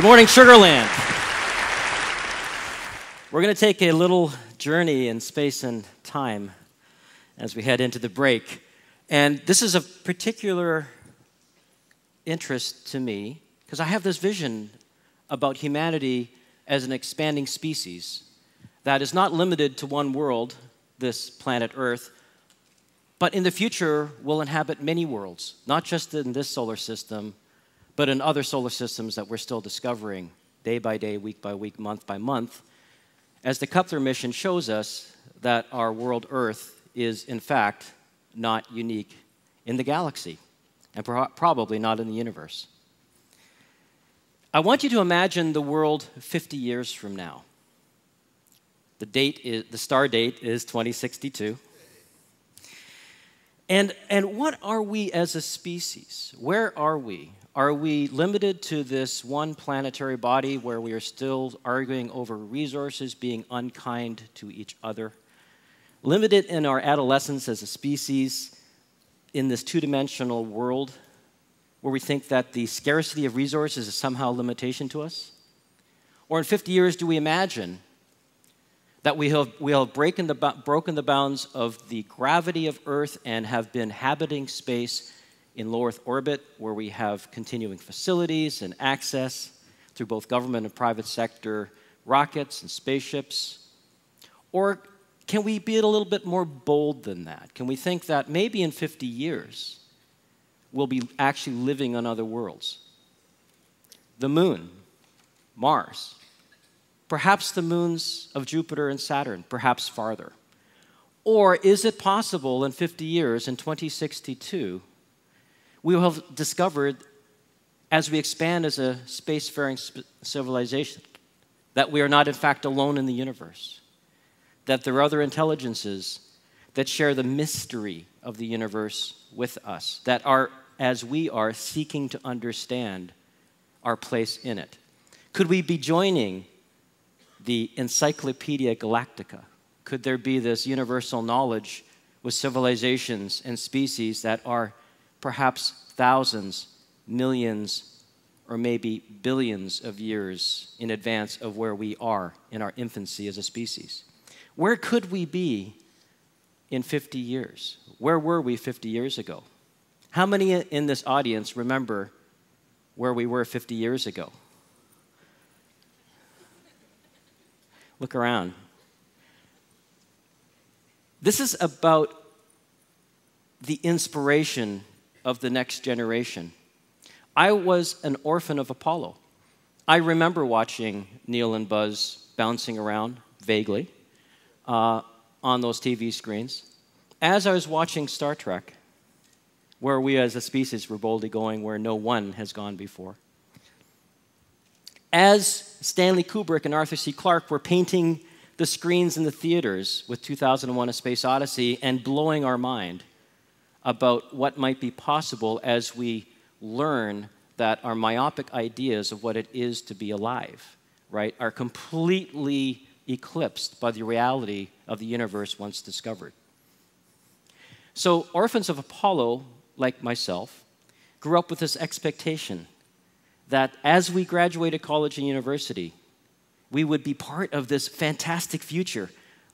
Good morning, Sugarland. We're going to take a little journey in space and time as we head into the break. And this is of particular interest to me because I have this vision about humanity as an expanding species that is not limited to one world, this planet Earth, but in the future will inhabit many worlds, not just in this solar system, but in other solar systems that we're still discovering day by day, week by week, month by month, as the Kepler mission shows us that our world Earth is, in fact, not unique in the galaxy, and pro- probably not in the universe. I want you to imagine the world 50 years from now. The date is, the star date is 2062. And, and what are we as a species? Where are we? Are we limited to this one planetary body where we are still arguing over resources, being unkind to each other? Limited in our adolescence as a species in this two dimensional world where we think that the scarcity of resources is somehow a limitation to us? Or in 50 years, do we imagine that we have, we have broken, the, broken the bounds of the gravity of Earth and have been habiting space in low Earth orbit, where we have continuing facilities and access through both government and private sector rockets and spaceships? Or can we be a little bit more bold than that? Can we think that maybe in 50 years we'll be actually living on other worlds? The moon, Mars, Perhaps the moons of Jupiter and Saturn, perhaps farther. Or is it possible in 50 years, in 2062, we will have discovered, as we expand as a spacefaring civilization, that we are not, in fact, alone in the universe, that there are other intelligences that share the mystery of the universe with us, that are, as we are, seeking to understand our place in it? Could we be joining the Encyclopedia Galactica? Could there be this universal knowledge with civilizations and species that are perhaps thousands, millions, or maybe billions of years in advance of where we are in our infancy as a species? Where could we be in 50 years? Where were we 50 years ago? How many in this audience remember where we were 50 years ago? Look around. This is about the inspiration of the next generation. I was an orphan of Apollo. I remember watching Neil and Buzz bouncing around vaguely uh, on those TV screens. As I was watching Star Trek, where we as a species were boldly going where no one has gone before as Stanley Kubrick and Arthur C. Clarke were painting the screens in the theaters with 2001 A Space Odyssey and blowing our mind about what might be possible as we learn that our myopic ideas of what it is to be alive, right, are completely eclipsed by the reality of the universe once discovered. So, orphans of Apollo, like myself, grew up with this expectation that as we graduated college and university, we would be part of this fantastic future.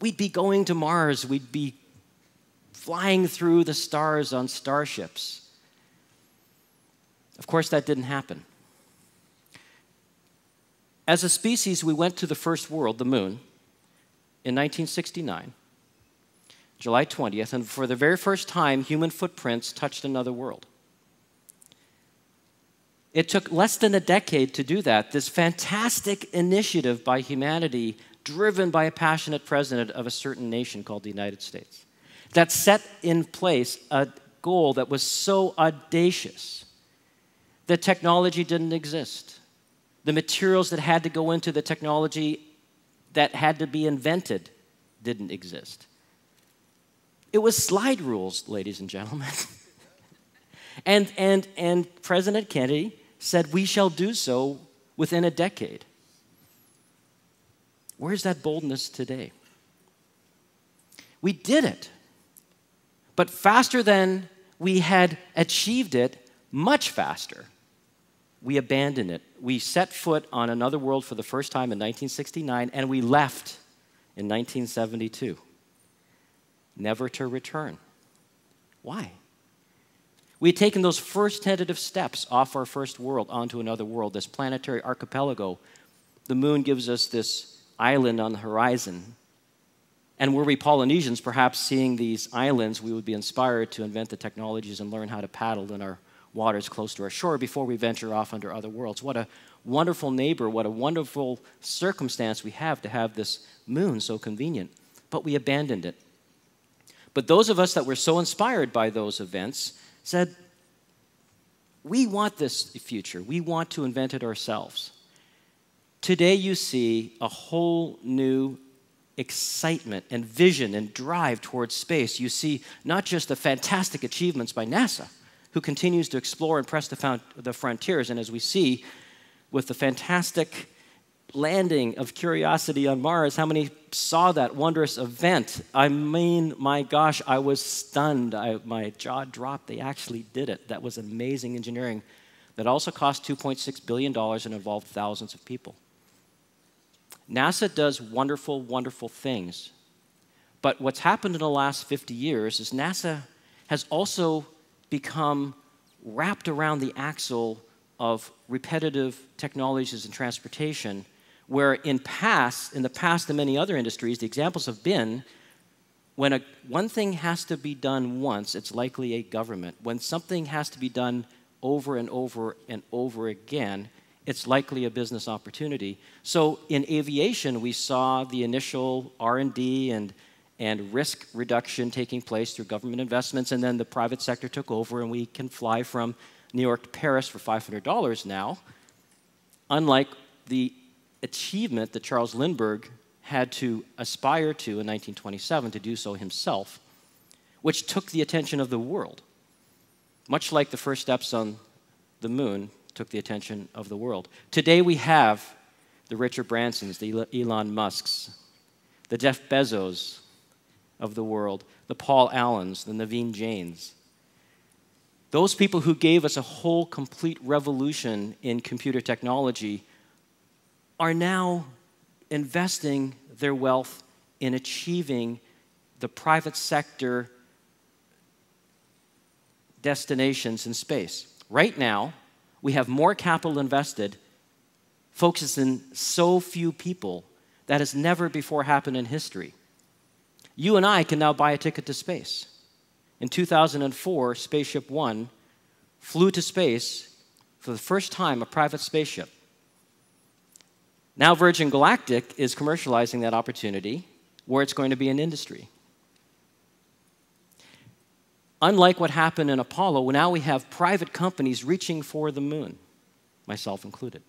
We'd be going to Mars, we'd be flying through the stars on starships. Of course, that didn't happen. As a species, we went to the first world, the moon, in 1969, July 20th, and for the very first time, human footprints touched another world. It took less than a decade to do that. This fantastic initiative by humanity, driven by a passionate president of a certain nation called the United States, that set in place a goal that was so audacious that technology didn't exist. The materials that had to go into the technology that had to be invented didn't exist. It was slide rules, ladies and gentlemen. and, and, and President Kennedy said, We shall do so within a decade. Where's that boldness today? We did it, but faster than we had achieved it, much faster, we abandoned it. we set foot on another world for the first time in 1969, and we left in 1972, never to return. Why? We had taken those first tentative steps off our first world onto another world, this planetary archipelago. The moon gives us this island on the horizon. And were we Polynesians, perhaps seeing these islands, we would be inspired to invent the technologies and learn how to paddle in our waters close to our shore before we venture off under other worlds. What a wonderful neighbor, what a wonderful circumstance we have to have this moon so convenient. But we abandoned it. But those of us that were so inspired by those events said, We want this future. We want to invent it ourselves. Today, you see a whole new excitement and vision and drive towards space. You see not just the fantastic achievements by NASA, who continues to explore and press the, the frontiers, and as we see with the fantastic landing of Curiosity on Mars. How many saw that wondrous event? I mean, my gosh, I was stunned. I, my jaw dropped. They actually did it. That was amazing engineering that also cost $2.6 billion and involved thousands of people. NASA does wonderful, wonderful things. But what's happened in the last 50 years is NASA has also become wrapped around the axle of repetitive technologies in transportation where in past, in the past in many other industries, the examples have been when a, one thing has to be done once, it's likely a government. When something has to be done over and over and over again, it's likely a business opportunity. So in aviation, we saw the initial R&D and and risk reduction taking place through government investments, and then the private sector took over, and we can fly from New York to Paris for $500 now, unlike the achievement that Charles Lindbergh had to aspire to in 1927 to do so himself, which took the attention of the world. Much like the first steps on the moon took the attention of the world. Today we have the Richard Bransons, the Elon Musks, the Jeff Bezos of the world, the Paul Allens, the Naveen Jains. Those people who gave us a whole complete revolution in computer technology are now investing their wealth in achieving the private sector destinations in space. Right now, we have more capital invested, focused in so few people that has never before happened in history. You and I can now buy a ticket to space. In 2004, Spaceship One flew to space for the first time, a private spaceship. Now, Virgin Galactic is commercializing that opportunity where it's going to be an industry. Unlike what happened in Apollo, now we have private companies reaching for the moon, myself included.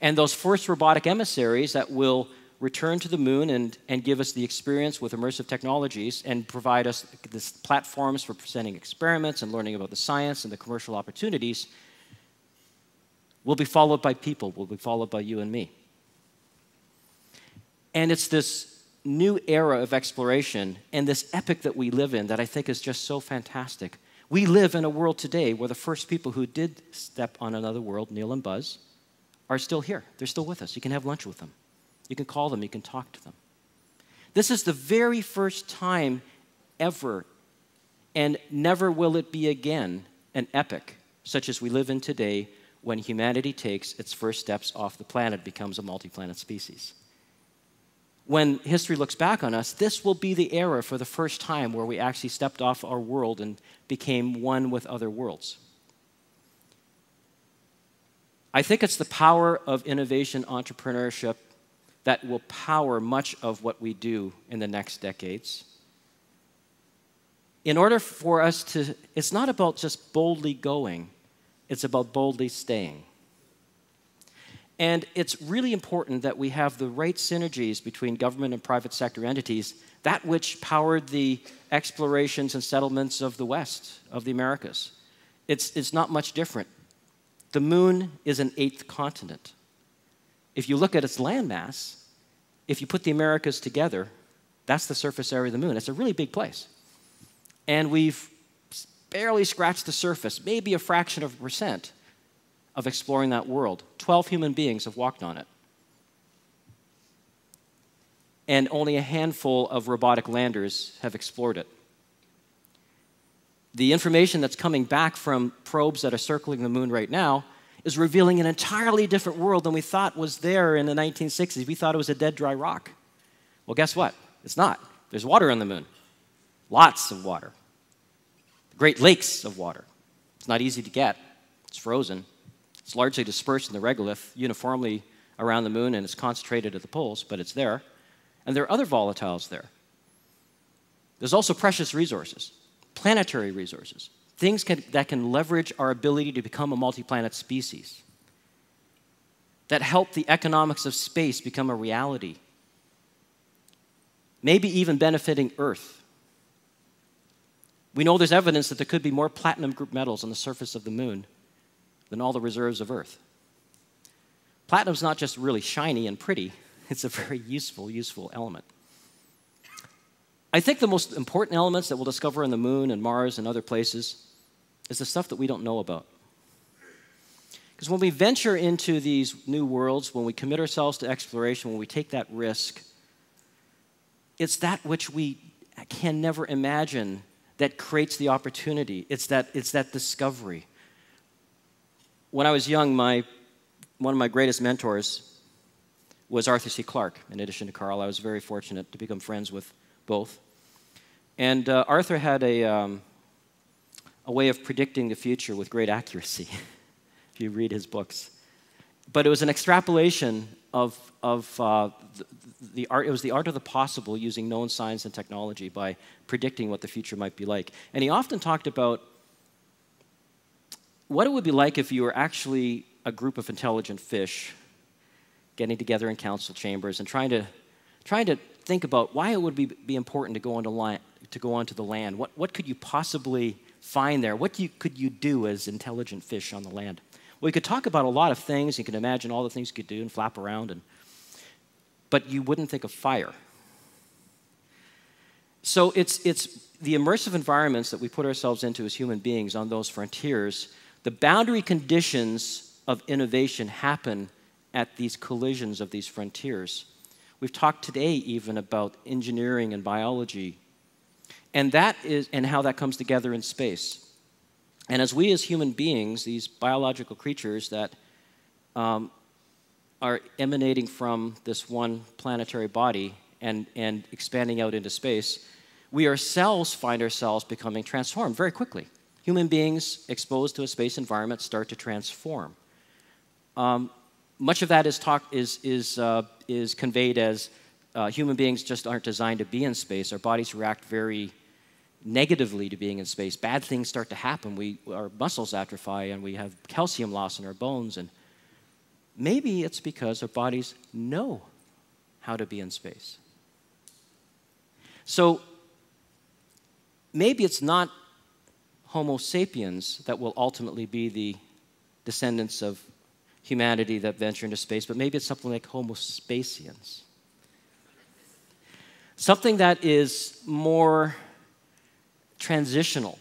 And those first robotic emissaries that will return to the moon and, and give us the experience with immersive technologies and provide us this platforms for presenting experiments and learning about the science and the commercial opportunities will be followed by people, will be followed by you and me. And it's this new era of exploration and this epic that we live in that I think is just so fantastic. We live in a world today where the first people who did step on another world, Neil and Buzz, are still here. They're still with us. You can have lunch with them, you can call them, you can talk to them. This is the very first time ever, and never will it be again, an epic such as we live in today when humanity takes its first steps off the planet, becomes a multi planet species when history looks back on us, this will be the era for the first time where we actually stepped off our world and became one with other worlds. I think it's the power of innovation entrepreneurship that will power much of what we do in the next decades. In order for us to, it's not about just boldly going, it's about boldly staying. And it's really important that we have the right synergies between government and private sector entities, that which powered the explorations and settlements of the West, of the Americas. It's, it's not much different. The moon is an eighth continent. If you look at its landmass, if you put the Americas together, that's the surface area of the moon. It's a really big place. And we've barely scratched the surface, maybe a fraction of a percent of exploring that world. 12 human beings have walked on it. And only a handful of robotic landers have explored it. The information that's coming back from probes that are circling the moon right now is revealing an entirely different world than we thought was there in the 1960s. We thought it was a dead, dry rock. Well, guess what? It's not. There's water on the moon, lots of water, great lakes of water. It's not easy to get, it's frozen. It's largely dispersed in the regolith uniformly around the moon and it's concentrated at the poles, but it's there. And there are other volatiles there. There's also precious resources, planetary resources, things can, that can leverage our ability to become a multi planet species, that help the economics of space become a reality, maybe even benefiting Earth. We know there's evidence that there could be more platinum group metals on the surface of the moon than all the reserves of Earth. Platinum's not just really shiny and pretty, it's a very useful, useful element. I think the most important elements that we'll discover on the moon and Mars and other places is the stuff that we don't know about. Because when we venture into these new worlds, when we commit ourselves to exploration, when we take that risk, it's that which we can never imagine that creates the opportunity. It's that, it's that discovery. When I was young, my, one of my greatest mentors was Arthur C. Clarke, in addition to Carl. I was very fortunate to become friends with both. And uh, Arthur had a, um, a way of predicting the future with great accuracy, if you read his books. But it was an extrapolation of, of uh, the, the, art, it was the art of the possible using known science and technology by predicting what the future might be like. And he often talked about what it would be like if you were actually a group of intelligent fish getting together in council chambers and trying to, trying to think about why it would be, be important to go, onto line, to go onto the land. What, what could you possibly find there? What you, could you do as intelligent fish on the land? Well, you could talk about a lot of things. You can imagine all the things you could do and flap around, and, but you wouldn't think of fire. So it's, it's the immersive environments that we put ourselves into as human beings on those frontiers. The boundary conditions of innovation happen at these collisions of these frontiers. We've talked today even about engineering and biology, and that is and how that comes together in space. And as we as human beings, these biological creatures that um, are emanating from this one planetary body and, and expanding out into space, we ourselves find ourselves becoming transformed very quickly. Human beings exposed to a space environment start to transform. Um, much of that is, talk, is, is, uh, is conveyed as uh, human beings just aren't designed to be in space. Our bodies react very negatively to being in space. Bad things start to happen. We, our muscles atrophy and we have calcium loss in our bones. And maybe it's because our bodies know how to be in space. So maybe it's not Homo sapiens that will ultimately be the descendants of humanity that venture into space, but maybe it's something like Homo spacians. Something that is more transitional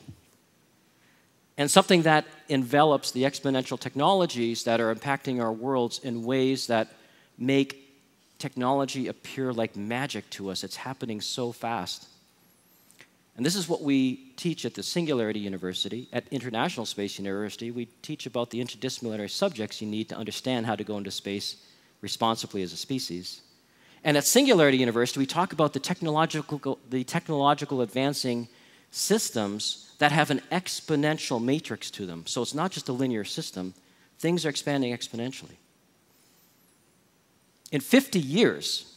and something that envelops the exponential technologies that are impacting our worlds in ways that make technology appear like magic to us. It's happening so fast. And this is what we teach at the Singularity University. At International Space University, we teach about the interdisciplinary subjects you need to understand how to go into space responsibly as a species. And at Singularity University, we talk about the technological, the technological advancing systems that have an exponential matrix to them. So it's not just a linear system, things are expanding exponentially. In 50 years,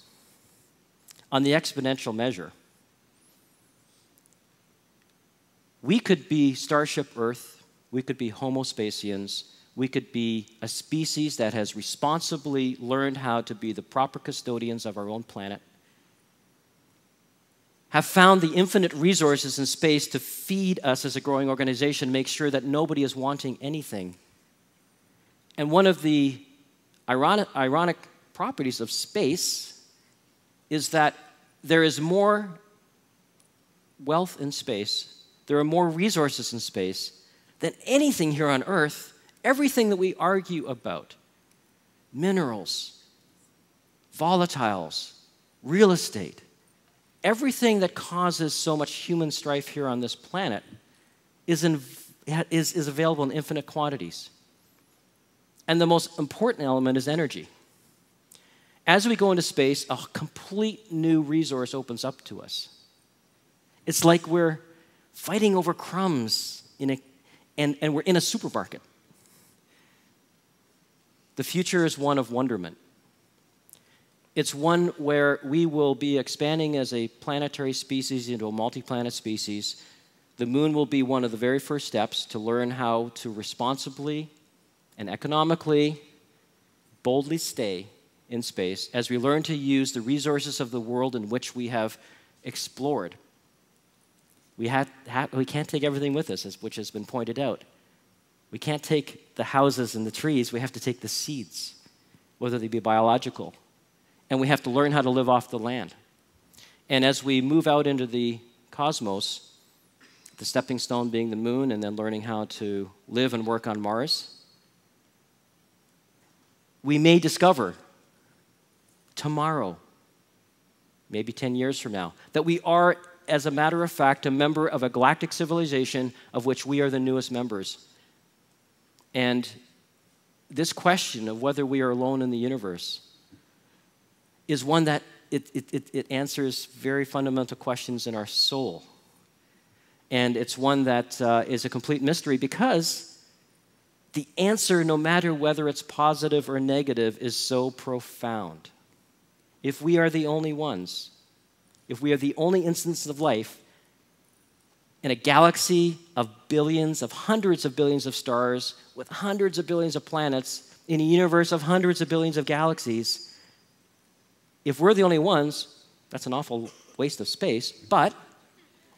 on the exponential measure, We could be Starship Earth, we could be Homo spacians, we could be a species that has responsibly learned how to be the proper custodians of our own planet, have found the infinite resources in space to feed us as a growing organization, make sure that nobody is wanting anything. And one of the ironic, ironic properties of space is that there is more wealth in space there are more resources in space than anything here on Earth everything that we argue about minerals, volatiles, real estate, everything that causes so much human strife here on this planet is, in, is, is available in infinite quantities. And the most important element is energy. As we go into space, a complete new resource opens up to us. It's like we're fighting over crumbs in a, and, and we're in a supermarket. The future is one of wonderment. It's one where we will be expanding as a planetary species into a multi planet species. The moon will be one of the very first steps to learn how to responsibly and economically, boldly stay in space as we learn to use the resources of the world in which we have explored. We, have, we can't take everything with us, which has been pointed out. We can't take the houses and the trees, we have to take the seeds, whether they be biological and we have to learn how to live off the land. And as we move out into the cosmos, the stepping stone being the moon, and then learning how to live and work on Mars, we may discover tomorrow, maybe 10 years from now, that we are, as a matter of fact, a member of a galactic civilization of which we are the newest members. And this question of whether we are alone in the universe is one that it, it, it, answers very fundamental questions in our soul. And it's one that uh, is a complete mystery because the answer, no matter whether it's positive or negative, is so profound. If we are the only ones, if we are the only instance of life in a galaxy of billions, of hundreds of billions of stars, with hundreds of billions of planets, in a universe of hundreds of billions of galaxies, if we're the only ones, that's an awful waste of space, but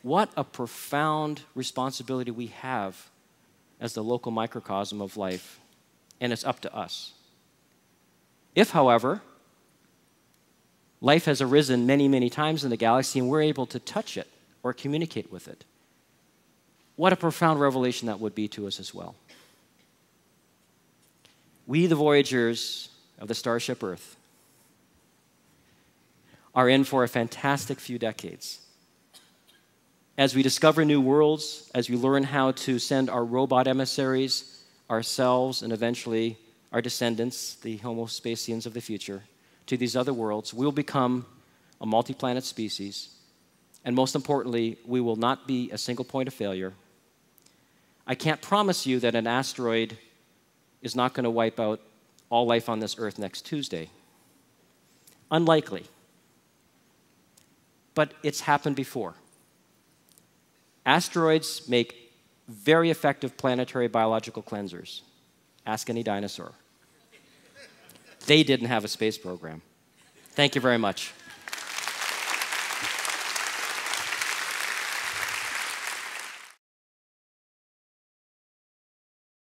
what a profound responsibility we have as the local microcosm of life, and it's up to us. If, however, life has arisen many, many times in the galaxy and we're able to touch it or communicate with it, what a profound revelation that would be to us as well. We, the voyagers of the Starship Earth, are in for a fantastic few decades. As we discover new worlds, as we learn how to send our robot emissaries, ourselves, and eventually our descendants, the Homo sapiens of the future, to these other worlds, we'll become a multi planet species. And most importantly, we will not be a single point of failure. I can't promise you that an asteroid is not going to wipe out all life on this earth next Tuesday. Unlikely but it's happened before. Asteroids make very effective planetary biological cleansers. Ask any dinosaur. They didn't have a space program. Thank you very much.